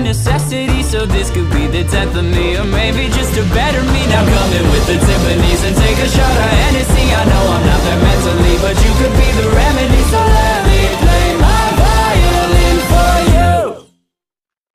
necessity. So this could be the death of me Or maybe just a better me. Now coming with the